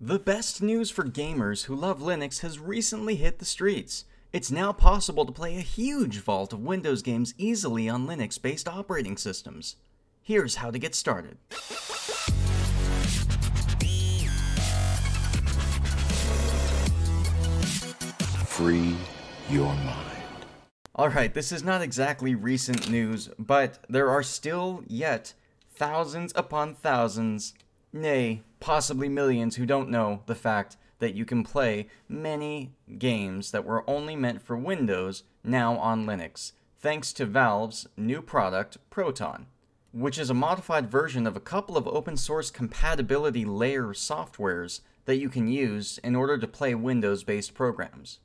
The best news for gamers who love Linux has recently hit the streets. It's now possible to play a huge vault of Windows games easily on Linux based operating systems. Here's how to get started. Free your mind. Alright, this is not exactly recent news, but there are still yet thousands upon thousands, nay, possibly millions who don't know the fact that you can play many games that were only meant for Windows now on Linux, thanks to Valve's new product, Proton, which is a modified version of a couple of open source compatibility layer softwares that you can use in order to play Windows based programs.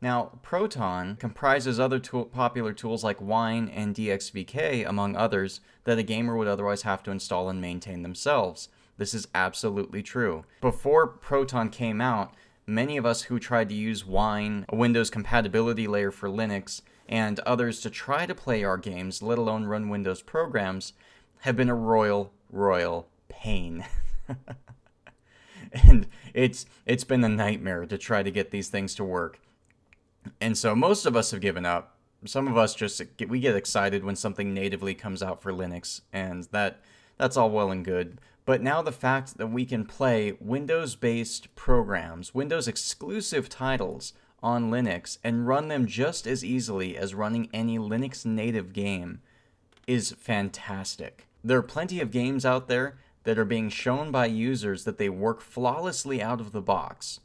Now, Proton comprises other tool- popular tools like Wine and DXVK, among others, that a gamer would otherwise have to install and maintain themselves. This is absolutely true. Before Proton came out, many of us who tried to use Wine, a Windows compatibility layer for Linux, and others to try to play our games, let alone run Windows programs, have been a royal, royal pain. and it's it's been a nightmare to try to get these things to work. And so most of us have given up. Some of us just get, we get excited when something natively comes out for Linux, and that that's all well and good. But now the fact that we can play Windows-based programs, Windows-exclusive titles on Linux, and run them just as easily as running any Linux native game is fantastic. There are plenty of games out there that are being shown by users that they work flawlessly out of the box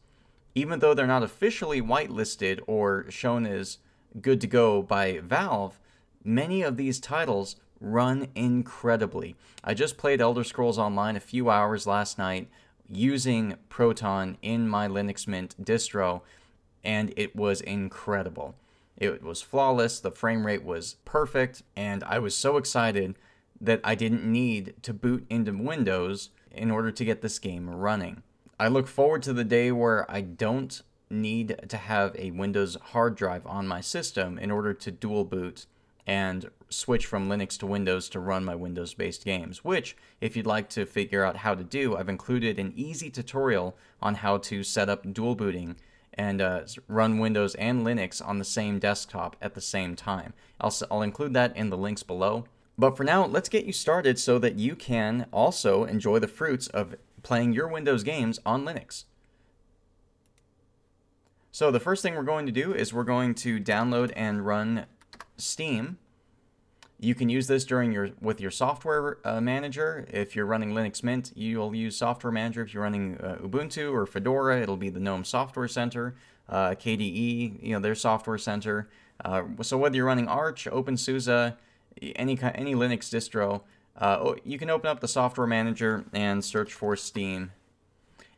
even though they're not officially whitelisted or shown as good to go by Valve, many of these titles run incredibly. I just played Elder Scrolls Online a few hours last night using Proton in my Linux Mint distro, and it was incredible. It was flawless, the frame rate was perfect, and I was so excited that I didn't need to boot into Windows in order to get this game running. I look forward to the day where I don't need to have a Windows hard drive on my system in order to dual boot and switch from Linux to Windows to run my Windows based games, which, if you'd like to figure out how to do, I've included an easy tutorial on how to set up dual booting and uh, run Windows and Linux on the same desktop at the same time. I'll, I'll include that in the links below. But for now, let's get you started so that you can also enjoy the fruits of playing your Windows games on Linux. So the first thing we're going to do is we're going to download and run Steam. You can use this during your with your software uh, manager. If you're running Linux Mint, you'll use Software Manager. If you're running uh, Ubuntu or Fedora, it'll be the GNOME Software Center, uh, KDE, you know their software center. Uh, so whether you're running Arch, OpenSUSE, any any Linux distro, uh, you can open up the software manager and search for Steam.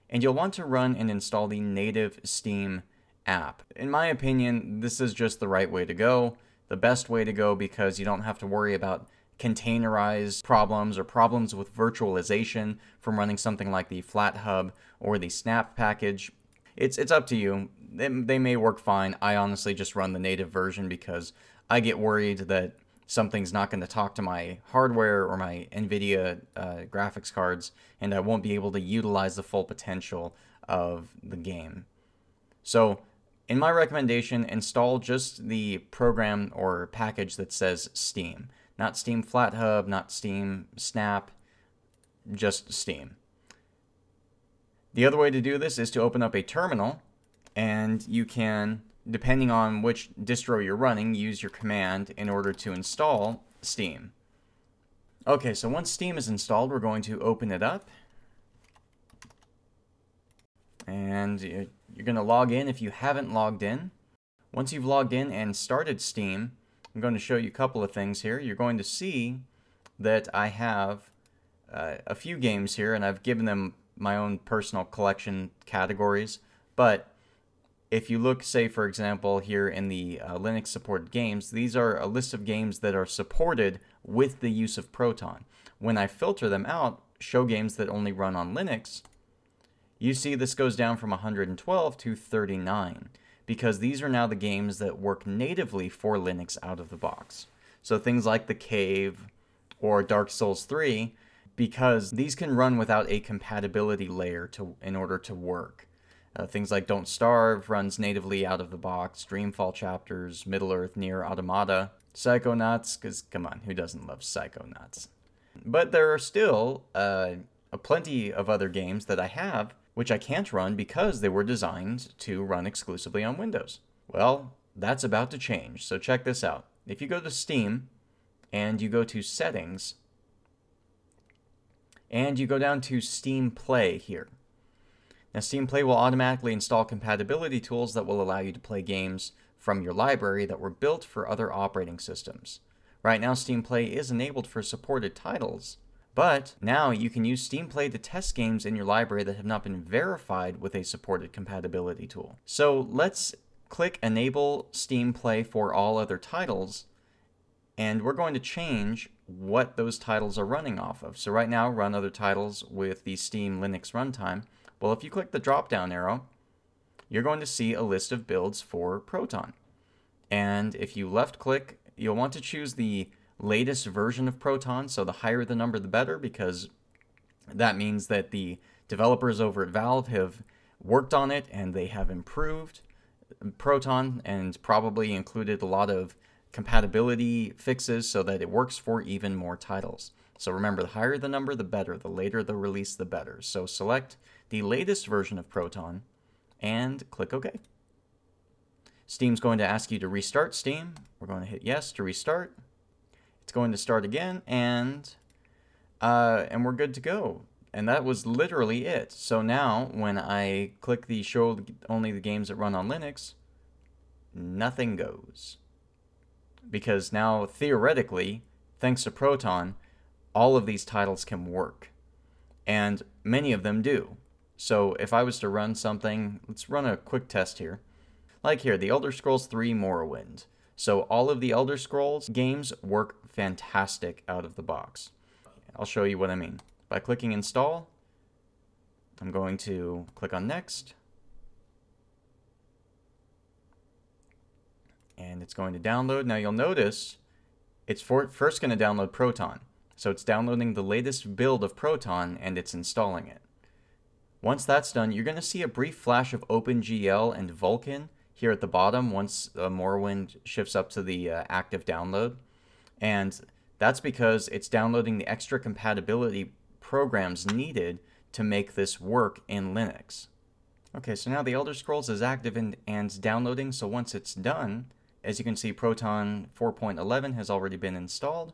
And you'll want to run and install the native Steam app. In my opinion, this is just the right way to go, the best way to go because you don't have to worry about containerized problems or problems with virtualization from running something like the FlatHub or the Snap package. It's, it's up to you. They, they may work fine. I honestly just run the native version because I get worried that something's not going to talk to my hardware or my NVIDIA uh, graphics cards, and I won't be able to utilize the full potential of the game. So, in my recommendation, install just the program or package that says Steam. Not Steam FlatHub, not Steam Snap, just Steam. The other way to do this is to open up a terminal, and you can depending on which distro you're running, use your command in order to install Steam. Okay, so once Steam is installed, we're going to open it up. And you're going to log in if you haven't logged in. Once you've logged in and started Steam, I'm going to show you a couple of things here. You're going to see that I have uh, a few games here, and I've given them my own personal collection categories. But if you look, say, for example, here in the uh, Linux supported games, these are a list of games that are supported with the use of Proton. When I filter them out, show games that only run on Linux, you see this goes down from 112 to 39 because these are now the games that work natively for Linux out of the box. So things like The Cave or Dark Souls 3 because these can run without a compatibility layer to in order to work. Uh, things like Don't Starve runs natively out of the box, Dreamfall Chapters, Middle Earth, NieR Automata, Psychonauts, because come on, who doesn't love Psychonauts? But there are still uh, plenty of other games that I have which I can't run because they were designed to run exclusively on Windows. Well, that's about to change, so check this out. If you go to Steam and you go to Settings, and you go down to Steam Play here. Now, Steam Play will automatically install compatibility tools that will allow you to play games from your library that were built for other operating systems. Right now, Steam Play is enabled for supported titles, but now you can use Steam Play to test games in your library that have not been verified with a supported compatibility tool. So let's click Enable Steam Play for all other titles, and we're going to change what those titles are running off of. So right now, run other titles with the Steam Linux runtime. Well, if you click the drop-down arrow, you're going to see a list of builds for Proton. And if you left-click, you'll want to choose the latest version of Proton. So the higher the number, the better, because that means that the developers over at Valve have worked on it and they have improved Proton and probably included a lot of compatibility fixes so that it works for even more titles. So remember, the higher the number, the better. The later the release, the better. So select the latest version of Proton and click OK. Steam's going to ask you to restart Steam. We're going to hit yes to restart. It's going to start again, and uh, and we're good to go. And that was literally it. So now, when I click the show only the games that run on Linux, nothing goes. Because now, theoretically, thanks to Proton, all of these titles can work. And many of them do. So if I was to run something, let's run a quick test here. Like here, The Elder Scrolls 3 Morrowind. So all of the Elder Scrolls games work fantastic out of the box. I'll show you what I mean. By clicking install, I'm going to click on next. And it's going to download. Now you'll notice it's for, first going to download Proton. So it's downloading the latest build of Proton and it's installing it. Once that's done, you're going to see a brief flash of OpenGL and Vulkan here at the bottom once uh, Morrowind shifts up to the uh, active download. And that's because it's downloading the extra compatibility programs needed to make this work in Linux. Okay, so now the Elder Scrolls is active and, and downloading, so once it's done, as you can see, Proton 4.11 has already been installed,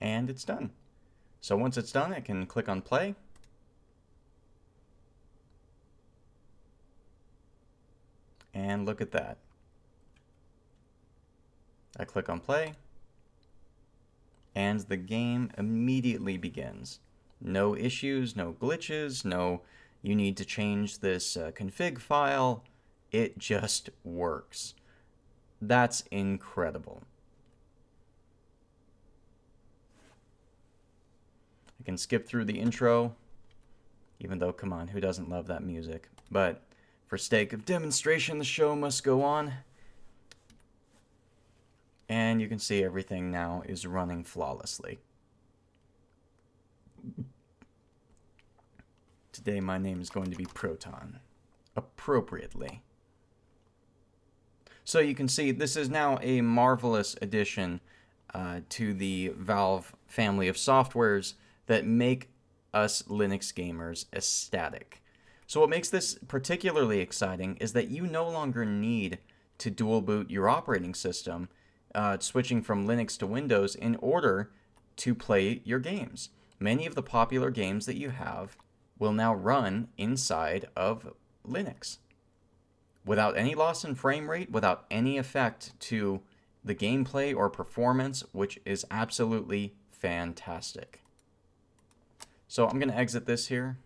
and it's done. So once it's done, I can click on play. And look at that. I click on play, and the game immediately begins. No issues, no glitches, no you need to change this uh, config file. It just works. That's incredible. I can skip through the intro, even though, come on, who doesn't love that music? But for sake of demonstration, the show must go on. And you can see everything now is running flawlessly. Today my name is going to be Proton. Appropriately. So you can see this is now a marvelous addition uh, to the Valve family of softwares that make us Linux gamers ecstatic. So what makes this particularly exciting is that you no longer need to dual boot your operating system uh, switching from Linux to Windows in order to play your games. Many of the popular games that you have will now run inside of Linux without any loss in frame rate, without any effect to the gameplay or performance, which is absolutely fantastic. So I'm going to exit this here.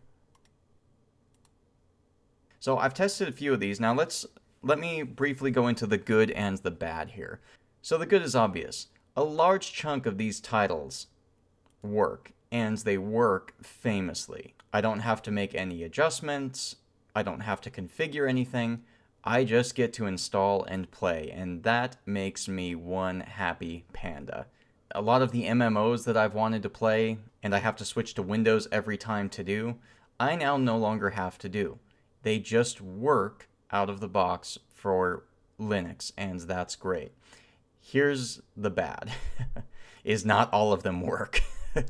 So I've tested a few of these. Now let's let me briefly go into the good and the bad here. So the good is obvious. A large chunk of these titles work, and they work famously. I don't have to make any adjustments, I don't have to configure anything, I just get to install and play, and that makes me one happy panda. A lot of the MMOs that I've wanted to play and I have to switch to Windows every time to do, I now no longer have to do. They just work out of the box for Linux, and that's great. Here's the bad. is not all of them work.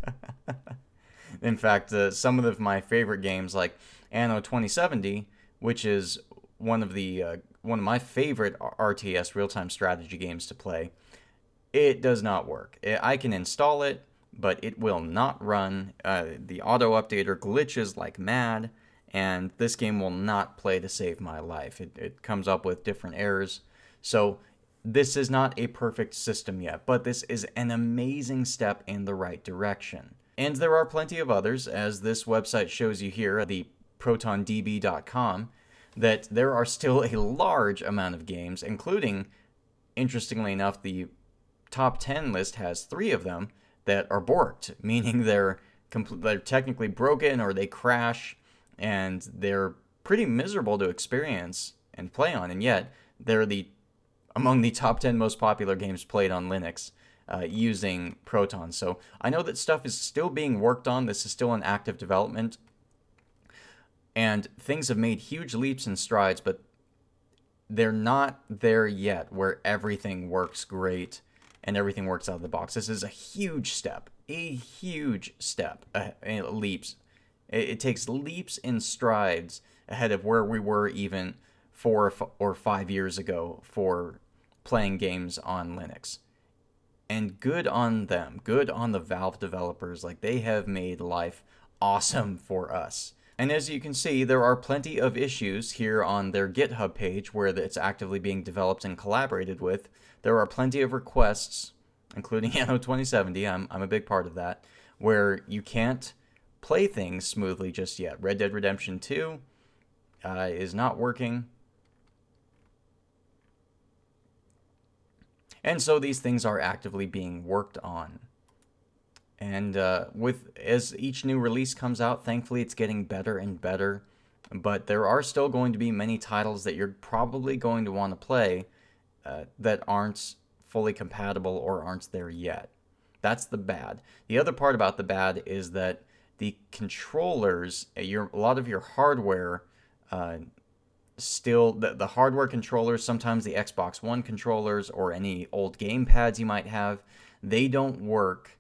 In fact, uh, some of the, my favorite games like Anno 2070, which is one of the uh, one of my favorite RTS real-time strategy games to play, it does not work. I can install it, but it will not run. Uh, the auto updater glitches like mad, and this game will not play to save my life. It, it comes up with different errors. So this is not a perfect system yet, but this is an amazing step in the right direction. And there are plenty of others, as this website shows you here, the protondb.com, that there are still a large amount of games, including, interestingly enough, the top 10 list has three of them that are borked, meaning they're, they're technically broken or they crash and they're pretty miserable to experience and play on, and yet they're the among the top 10 most popular games played on Linux uh, using Proton. So I know that stuff is still being worked on. This is still in active development. And things have made huge leaps and strides, but they're not there yet where everything works great and everything works out of the box. This is a huge step, a huge step, uh, leaps. It, it takes leaps and strides ahead of where we were even four or five years ago for playing games on Linux. And good on them. Good on the Valve developers. Like, they have made life awesome for us. And as you can see, there are plenty of issues here on their GitHub page where it's actively being developed and collaborated with. There are plenty of requests, including Anno 2070, I'm, I'm a big part of that, where you can't play things smoothly just yet. Red Dead Redemption 2 uh, is not working. And so these things are actively being worked on. And uh, with as each new release comes out, thankfully it's getting better and better. But there are still going to be many titles that you're probably going to want to play uh, that aren't fully compatible or aren't there yet. That's the bad. The other part about the bad is that the controllers, uh, your a lot of your hardware uh, still the, the hardware controllers sometimes the xbox one controllers or any old game pads you might have they don't work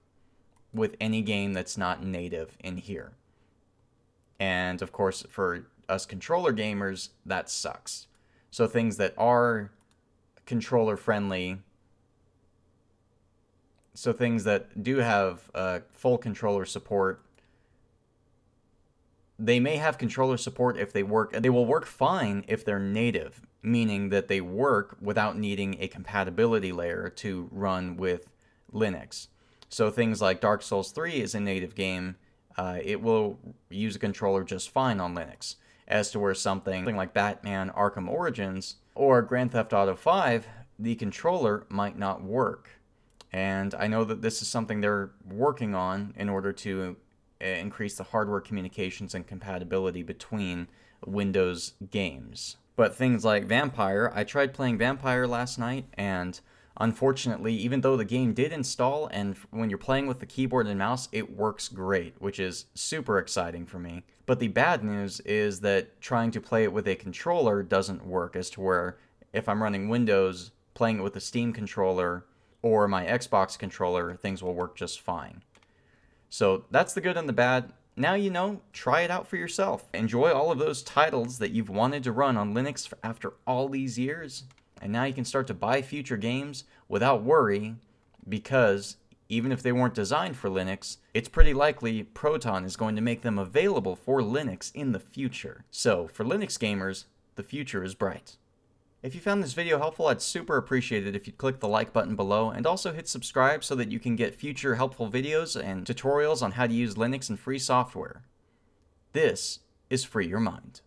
with any game that's not native in here. And of course for us controller gamers that sucks. So things that are controller friendly so things that do have uh, full controller support they may have controller support if they work. They will work fine if they're native, meaning that they work without needing a compatibility layer to run with Linux. So things like Dark Souls 3 is a native game. Uh, it will use a controller just fine on Linux. As to where something, something like Batman Arkham Origins or Grand Theft Auto 5, the controller might not work. And I know that this is something they're working on in order to Uh, increase the hardware communications and compatibility between Windows games. But things like Vampire, I tried playing Vampire last night, and unfortunately, even though the game did install, and when you're playing with the keyboard and mouse, it works great, which is super exciting for me. But the bad news is that trying to play it with a controller doesn't work, as to where if I'm running Windows, playing it with a Steam controller or my Xbox controller, things will work just fine. So that's the good and the bad. Now you know, try it out for yourself. Enjoy all of those titles that you've wanted to run on Linux for after all these years. And now you can start to buy future games without worry because even if they weren't designed for Linux, it's pretty likely Proton is going to make them available for Linux in the future. So, for Linux gamers, the future is bright. If you found this video helpful, I'd super appreciate it if you'd click the like button below and also hit subscribe so that you can get future helpful videos and tutorials on how to use Linux and free software. This is Free Your Mind.